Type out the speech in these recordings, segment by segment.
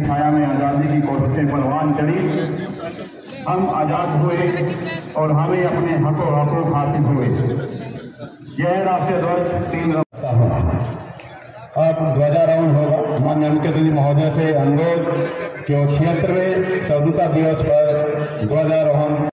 छाया में आज़ादी की कोशिशें परवान चढ़ी। हम आज़ाद हुए और हमें अपने हकों हकों हासिल हुए। यह राष्ट्रीय ध्वज तीन अब ध्वजारोहण होगा। मान्य मुख्य महोदय से अनुरोध कि वो छिहत्तरवें स्वतंत्रता दिवस पर ध्वजारोहण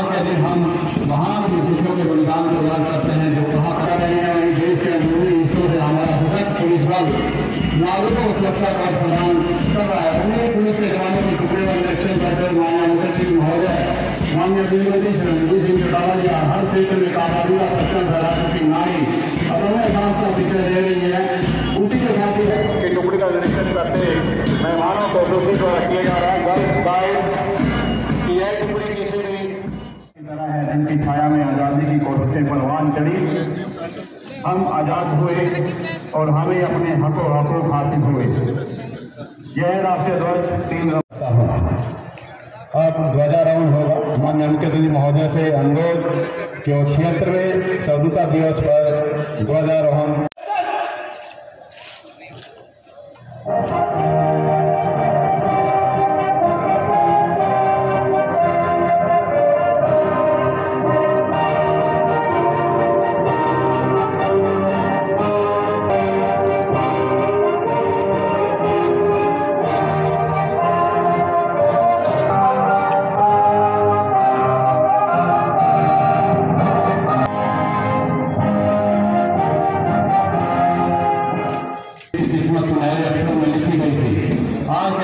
आज के दिन हम महान विभूतियों के बलिदान को याद करते हैं जो कहा कर रहे हैं वही देश के अंदरूनी हिस्सों से हमारा सशक्त पुलिस बल, नागरिकों को सुरक्षा का प्रदान कर रहा है। अनेक पुलिस के जवानों की टुकड़े में निरीक्षण करते हुए मुख्य सिंह महोदय माननीय दिग्विजय सिंह रणजीत सिंह चौटाला जी हर क्षेत्र में काबाजी का प्रचलन फैला चुकी नारी अब हमें काम का विषय दे रही है। उसी के साथ ही के टुकड़े का निरीक्षण करते मेहमानों को दूसरी द्वारा परवान चढ़ी। हम आज़ाद हुए और हमें अपने हकों हकों हासिल हुए यह राष्ट्रीय ध्वज तीन अब ध्वजारोहण होगा। मान्य अतिथि महोदय से अनुरोध कि वो छिहत्तरवें स्वतंत्रता दिवस पर ध्वजारोहण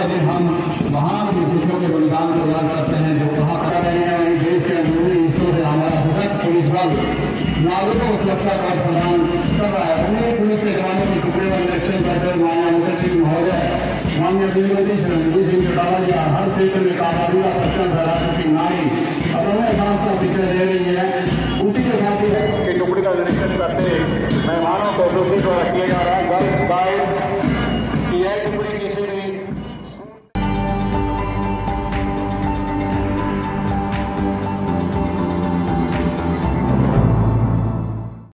दिन हम महान विभूतियों के बलिदान को याद करते हैं, जो कहा कर रहे हैं वही देश के अंदरूनी हिस्सों से हमारा सशक्त पुलिस बल नागरिकों को सुरक्षा का प्रदान कर रहा है। अनेक पुलिस के जवानों की टुकड़े में निरीक्षण करते हुए माननीय मुख्य सिंह महोदय, माननीय दिग्विजय सिंह रणजीत सिंह चौटाला जी हर क्षेत्र में काबाजी का प्रचलन फैला चुकी नारी हमें काम का विषय दे रही है। उसी के साथ ही के टुकड़ी का निरीक्षण करते मेहमानों को दूसरी द्वारा किया जा रहा है।